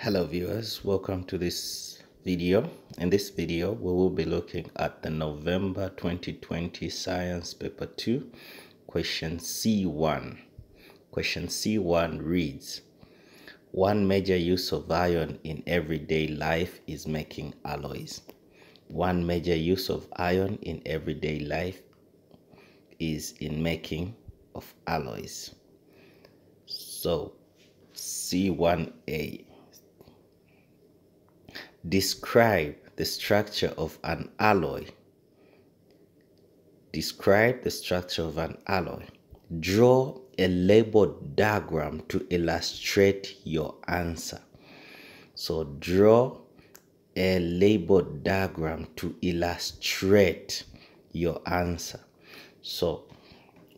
Hello viewers, welcome to this video. In this video, we will be looking at the November 2020 Science Paper 2, question C1. Question C1 reads, One major use of iron in everyday life is making alloys. One major use of iron in everyday life is in making of alloys. So, C1A Describe the structure of an alloy. Describe the structure of an alloy. Draw a labeled diagram to illustrate your answer. So draw a labeled diagram to illustrate your answer. So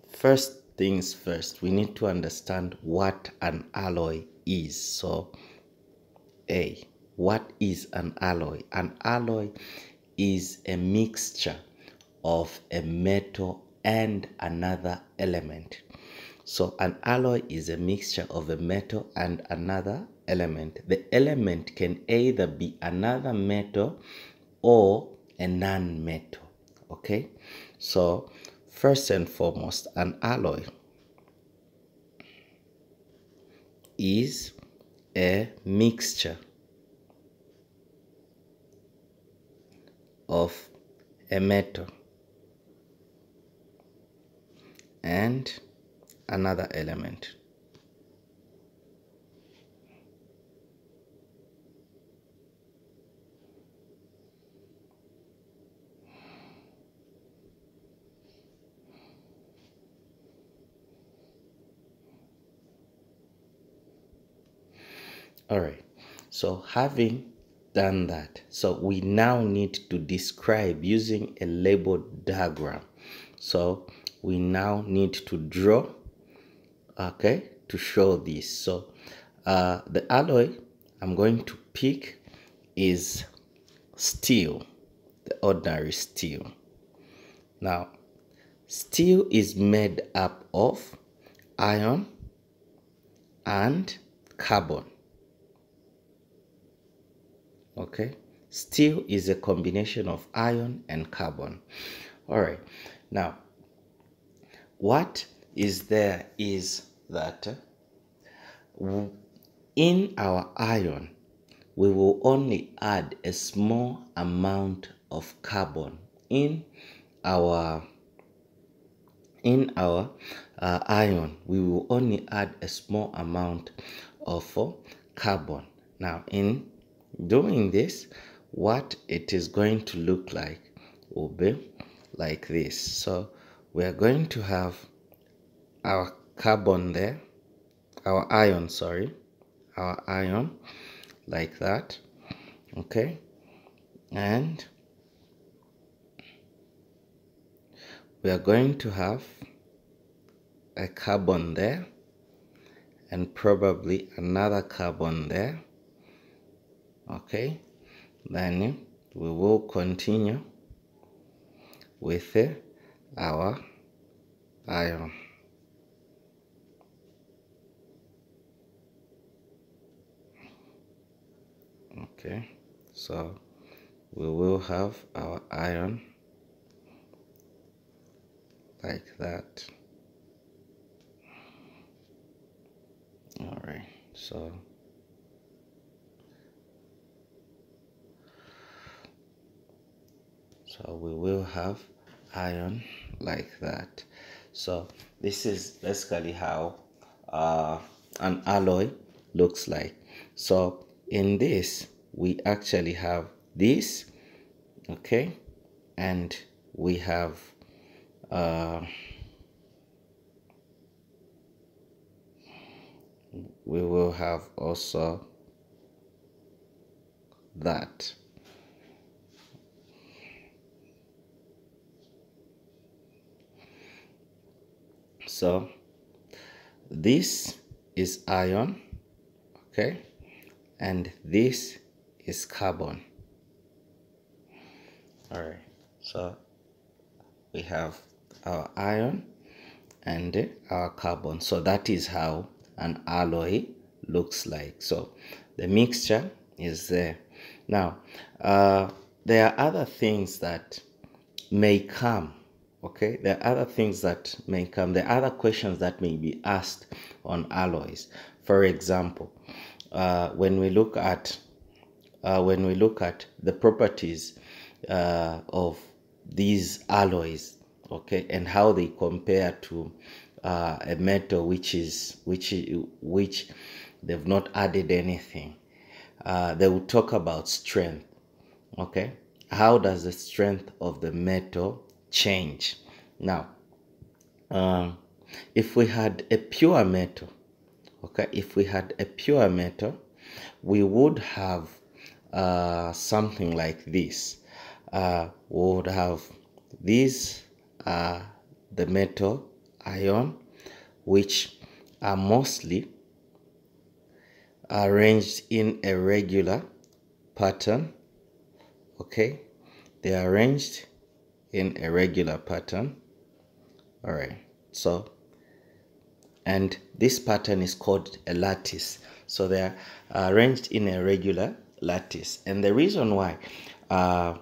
first things first, we need to understand what an alloy is. So A, what is an alloy? An alloy is a mixture of a metal and another element. So an alloy is a mixture of a metal and another element. The element can either be another metal or a non-metal. Okay? So first and foremost, an alloy is a mixture of a metal and another element. All right. So having done that. So we now need to describe using a labeled diagram. So we now need to draw, okay, to show this. So uh, the alloy I'm going to pick is steel, the ordinary steel. Now, steel is made up of iron and carbon okay? Steel is a combination of iron and carbon. All right now what is there is that uh, in our iron we will only add a small amount of carbon in our in our uh, iron. We will only add a small amount of uh, carbon. Now in doing this what it is going to look like will be like this. So we are going to have our carbon there our ion sorry our ion like that okay? And we are going to have a carbon there and probably another carbon there okay then we will continue with our iron. Okay so we will have our iron like that. All right so so we will have iron like that. So this is basically how uh, an alloy looks like. So in this we actually have this okay? And we have uh, we will have also that so this is iron okay and this is carbon all right so we have our iron and our carbon so that is how an alloy looks like. So the mixture is there. Now, uh, there are other things that may come. Okay, there are other things that may come. There are other questions that may be asked on alloys. For example, uh, when we look at uh, when we look at the properties uh, of these alloys, okay, and how they compare to uh, a metal which is which which they've not added anything. Uh, they will talk about strength. Okay, how does the strength of the metal change? Now, um, if we had a pure metal, okay, if we had a pure metal, we would have uh, something like this. Uh, we would have these are the metal ion, which are mostly arranged in a regular pattern. Okay, they are arranged in a regular pattern. All right, so and this pattern is called a lattice. So they are arranged in a regular lattice, and the reason why uh,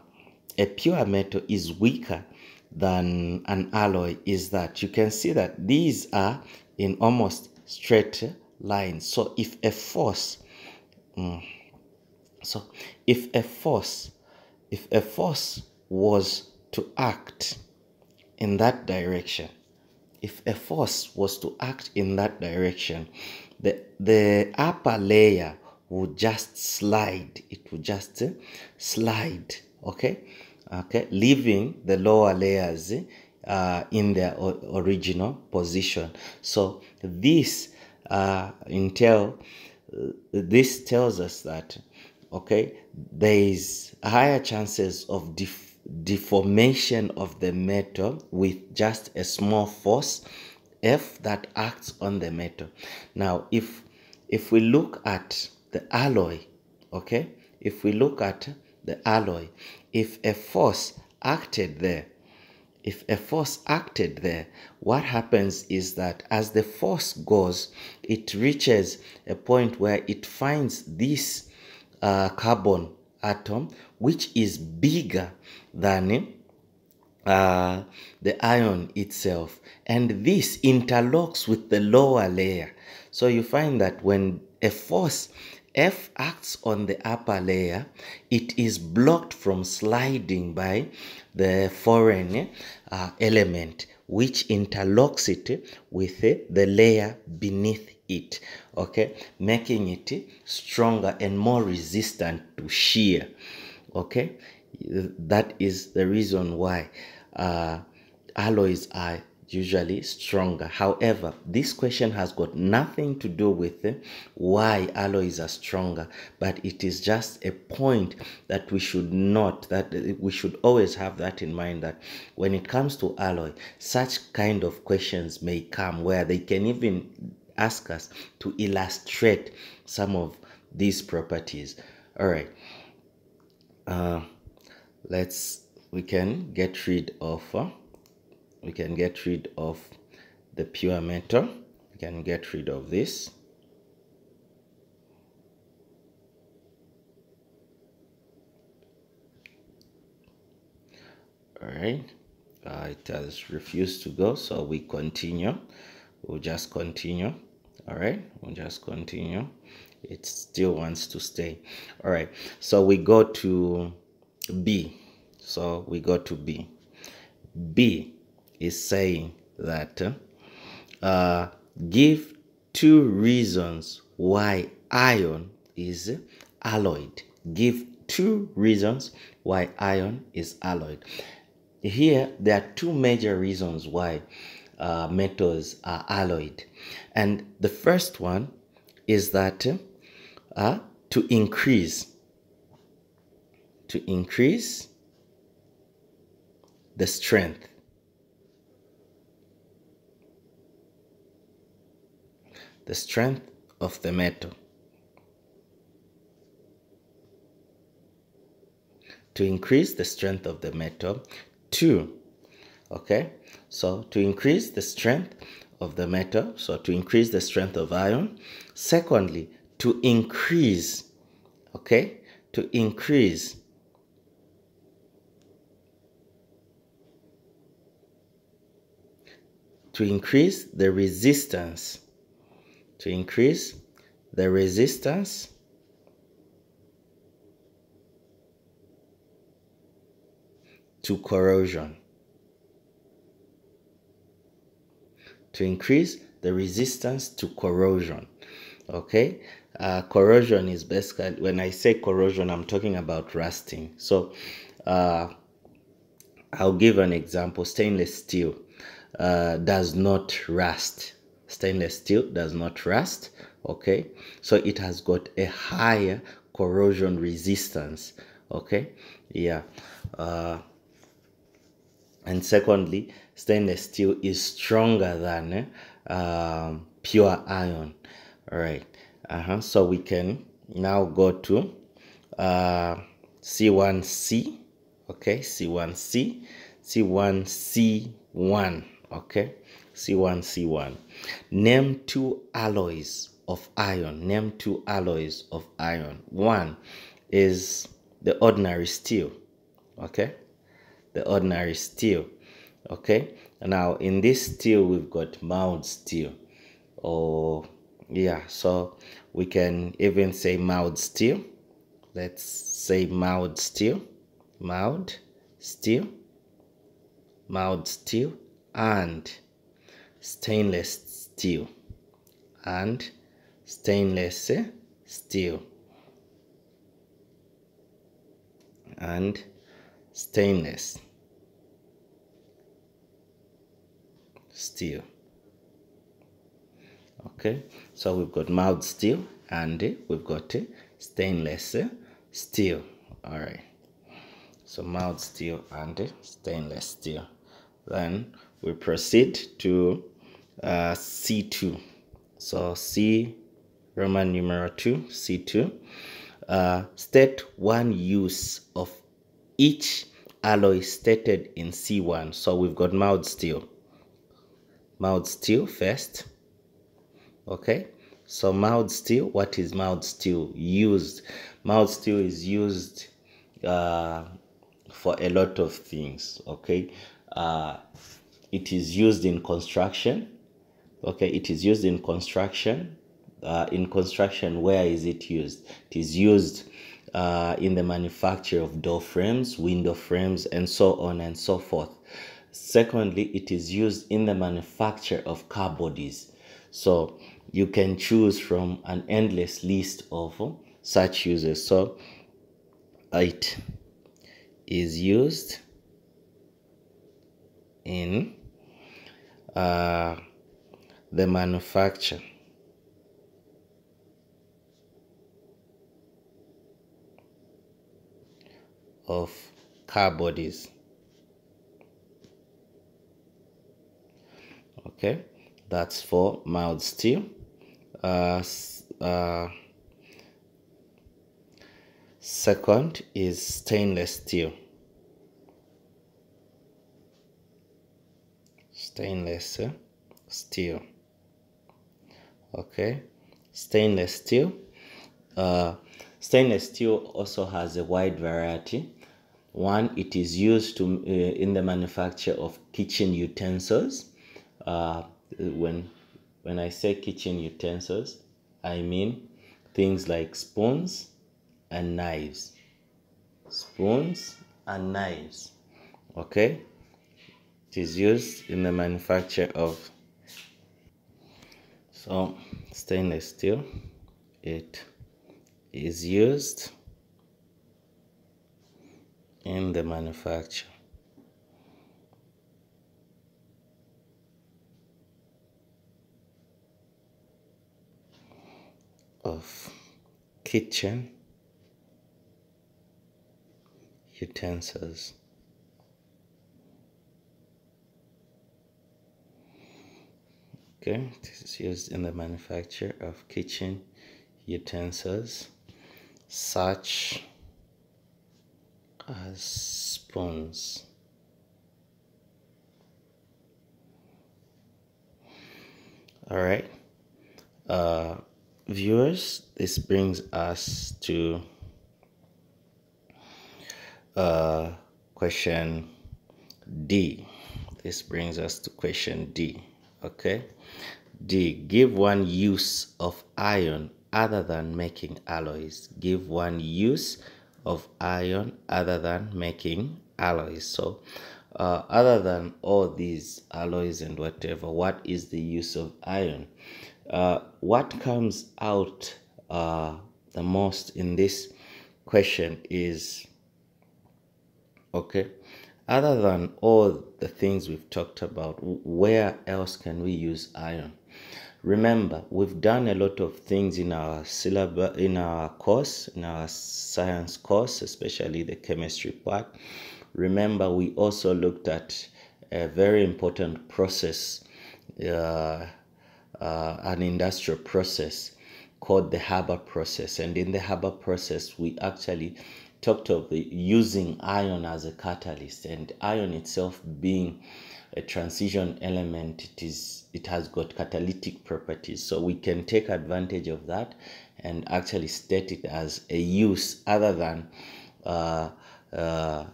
a pure metal is weaker than an alloy is that you can see that these are in almost straight lines. So if a force, mm, so if a force, if a force was to act in that direction, if a force was to act in that direction, the, the upper layer would just slide. It would just slide, okay? okay, leaving the lower layers uh, in their original position. So this uh, uh, this tells us that okay, there is higher chances of deformation of the metal with just a small force F that acts on the metal. Now, if if we look at the alloy, okay, if we look at the alloy, if a force acted there, if a force acted there, what happens is that as the force goes, it reaches a point where it finds this uh, carbon atom, which is bigger than uh, the ion itself. And this interlocks with the lower layer. So you find that when a force F acts on the upper layer, it is blocked from sliding by the foreign uh, element which interlocks it with uh, the layer beneath it okay making it stronger and more resistant to shear okay that is the reason why uh, alloys are usually stronger. However, this question has got nothing to do with why alloys are stronger, but it is just a point that we should not, that we should always have that in mind that when it comes to alloy, such kind of questions may come where they can even ask us to illustrate some of these properties. All right. Uh, let's, we can get rid of uh, we can get rid of the pure metal. We can get rid of this. All right. Uh, it has refused to go so we continue. We'll just continue all right we'll just continue it still wants to stay all right so we go to b so we go to b b is saying that uh, give two reasons why iron is alloyed. Give two reasons why iron is alloyed. Here, there are two major reasons why uh, metals are alloyed. And the first one is that uh, to increase, to increase the strength the strength of the metal. To increase the strength of the metal, two, okay? So to increase the strength of the metal, so to increase the strength of iron. Secondly, to increase, okay, to increase to increase the resistance to increase the resistance to corrosion to increase the resistance to corrosion okay? Uh, corrosion is basically when i say corrosion i'm talking about rusting. So uh, i'll give an example. Stainless steel uh, does not rust. Stainless steel does not rust okay? So it has got a higher corrosion resistance okay? Yeah uh, and secondly stainless steel is stronger than um, pure iron. All right uh-huh. So we can now go to uh, c1c okay c1c c1c1 okay c1 c1 name two alloys of iron. Name two alloys of iron. One is the ordinary steel. Okay the ordinary steel okay? Now in this steel we've got mild steel. Or yeah so we can even say mild steel. Let's say mild steel. Mild steel. Mild steel and stainless steel. And stainless steel. And stainless steel okay so we've got mild steel and we've got stainless steel all right so mild steel and stainless steel then we proceed to uh, C2. So C Roman numeral 2, C2. Uh, state one use of each alloy stated in C1. So we've got mild steel. Mild steel first. Okay. So mild steel, what is mild steel used? Mild steel is used uh, for a lot of things. Okay. Uh, it is used in construction okay it is used in construction uh, in construction where is it used it is used uh, in the manufacture of door frames window frames and so on and so forth secondly it is used in the manufacture of car bodies. So you can choose from an endless list of such uses. So it is used in uh, the manufacture of car bodies okay that's for mild steel. Uh, uh, second is stainless steel. Stainless steel. Okay stainless steel. Uh, stainless steel also has a wide variety. One it is used to uh, in the manufacture of kitchen utensils uh, when when i say kitchen utensils i mean things like spoons and knives. Spoons and knives okay? It is used in the manufacture of so stainless steel. It is used in the manufacture of kitchen utensils. Okay this is used in the manufacture of kitchen utensils such as spoons. All right uh, viewers, this brings us to uh, question D. This brings us to question D. Okay. D. Give one use of iron other than making alloys. Give one use of iron other than making alloys. So, uh, other than all these alloys and whatever, what is the use of iron? Uh, what comes out uh, the most in this question is okay other than all the things we've talked about where else can we use iron? Remember we've done a lot of things in our syllabus in our course in our science course especially the chemistry part. Remember we also looked at a very important process uh, uh, an industrial process called the Haber process. And in the Haber process we actually talked of using iron as a catalyst. And iron itself being a transition element it is it has got catalytic properties. So we can take advantage of that and actually state it as a use other than uh, uh,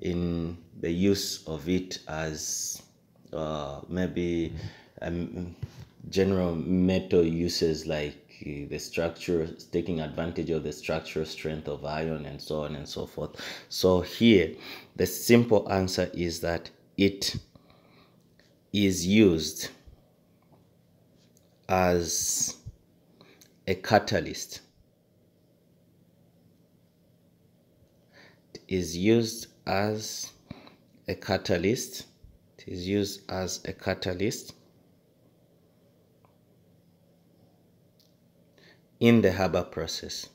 in the use of it as uh, maybe um, general metal uses like eh, the structure taking advantage of the structural strength of iron and so on and so forth. So here the simple answer is that it is used as a catalyst. It is used as a catalyst. It is used as a catalyst in the Haber process.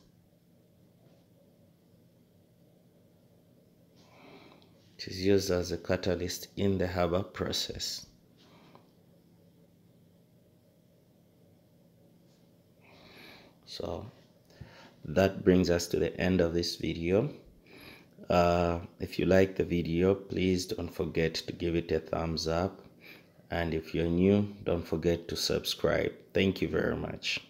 It is used as a catalyst in the Haber process. So that brings us to the end of this video. Uh, if you like the video, please don't forget to give it a thumbs up. And if you're new, don't forget to subscribe. Thank you very much.